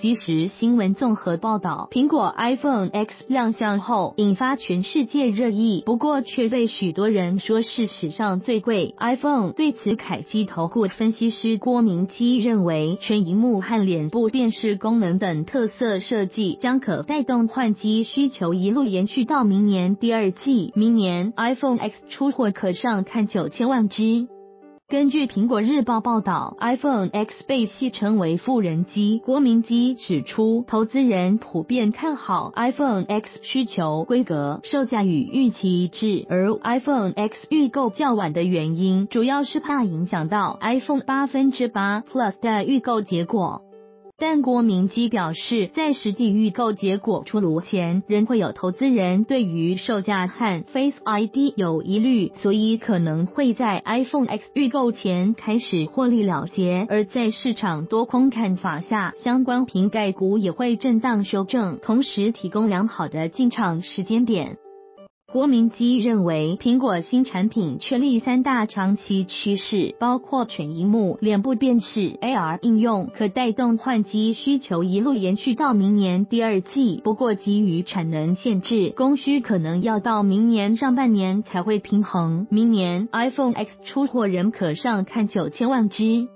即时新闻综合报道，苹果 iPhone X 亮相后引发全世界热议，不过却被许多人说是史上最贵 iPhone。对此，凯基投顾分析师郭明基认为，全荧幕和脸部辨识功能等特色设计将可带动换机需求一路延续到明年第二季。明年 iPhone X 出货可上看九千万只。根据苹果日报报道，iPhone X 被戏称为“富人机”。国民机指出，投资人普遍看好 iPhone X 需求规格、售价与预期一致，而 iPhone X 预购较晚的原因，主要是怕影响到 iPhone 八分之八 Plus 的预购结果。但郭明基表示，在实际预购结果出炉前，仍会有投资人对于售价和 Face ID 有疑虑，所以可能会在 iPhone X 预购前开始获利了结。而在市场多空看法下，相关瓶盖股也会震荡修正，同时提供良好的进场时间点。郭明基认为，苹果新产品确立三大长期趋势，包括全荧幕、脸部辨识、AR 应用，可带动换机需求一路延续到明年第二季。不过，基于产能限制，供需可能要到明年上半年才会平衡。明年 iPhone X 出货仍可上看九千万只。